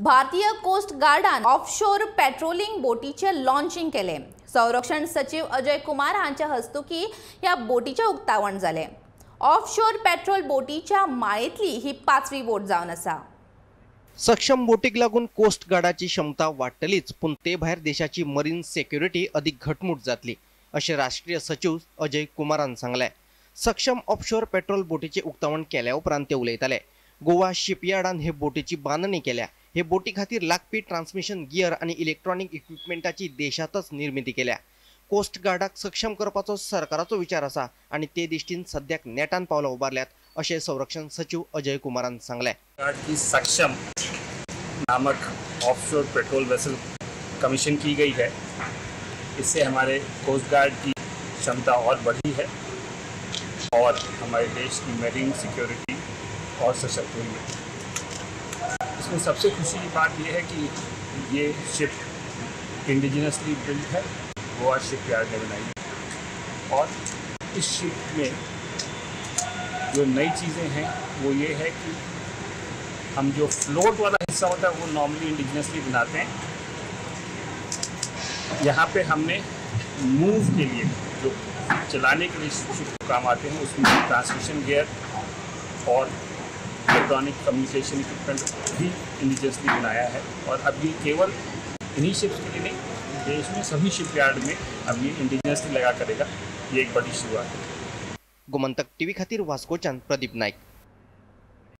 भारतीय कोस्ट गार्डान offshore patrolling बोटीचे लॉन्चिंग केले. संरक्षण सचिव अजय कुमार हांच्या हस्तुकी ह्या बोटीचे उक्तावण झाले. ऑफशोर पेट्रोल बोटीच्या माळेतली ही पाचवी बोट जावन आसा सक्षम बोटीक लागून कोस्ट गार्डाची क्षमता वाडटलीच पूण ते भायर देशाची मरीन सेक्युरिटी अदीक घटमूट जातली अशें राष्ट्रीय सचिव अजय कुमारान सांगले सक्षम ऑफशोर पेट्रोल बोटीचे उक्तावण केल्या उपरांत ते उलयताले. गोवा शिपयार्डान हे बोटीची बांदणी केल्या. हे बोटी खातीर लागपी ट्रान्समिशन गियर आनी इलेक्ट्रॉनिक इक्विपमेंटाची देशांतच निर्मिती केल्या. कोस्ट गार्डाक सक्षम करपाचो सरकाराचो विचार आसा आनी ते दिश्टीन सद्याक नेटान पावलां उबारल्यात अशें संरक्षण सचिव अजय कुमारान सांगलें. गार्ड सक्षम नामक ऑफशोर पेट्रोल वेसल कमीशन की गई है. इससे हमारे कोस्ट गार्ड की क्षमता और बढ़ी है और हमारे देश की मेरीन सिक्योरिटी और सशक्त हुई है। इसमें सबसे खुशी की बात यह है कि ये शिप इंडिजिनसली बिल्ड है। गोवा शिप यार्ड ने बनाई और इस शिप में जो नई चीज़ें हैं, वो ये है कि हम जो फ्लोट वाला हिस्सा होता है, वो नॉर्मली इंडिजिनसली बनाते हैं। यहाँ पे हमने मूव के लिए जो चलाने के लिए काम आते हैं, उसमें ट्रांसमिशन गियर और इलेक्ट्रॉनिक कम्युनिकेशन इक्विपमेंट भी इंडिजियसली बनाया है और अब ये केवल इन्हीं शिप्स के लिए नहीं, देश में सभी शिपयार्ड में अब ये इंडिजियसली लगा करेगा, ये एक बड़ी शुरुआत है। गोमंतक टीवी खातिर वास्कोच्यान प्रदीप नायक